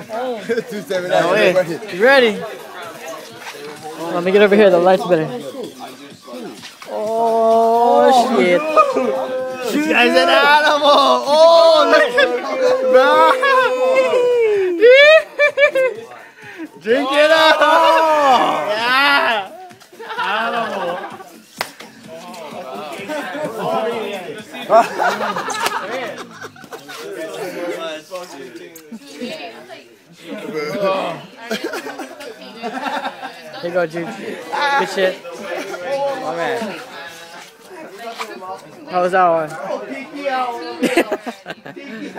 Two seven No. You ready? Let me get over here. The light's better. Oh shit! This guy's an animal. Oh, look oh, at bro. Drink it up. Yeah. Animal. Here you go, Jude. Good shit. Oh man. How was that one?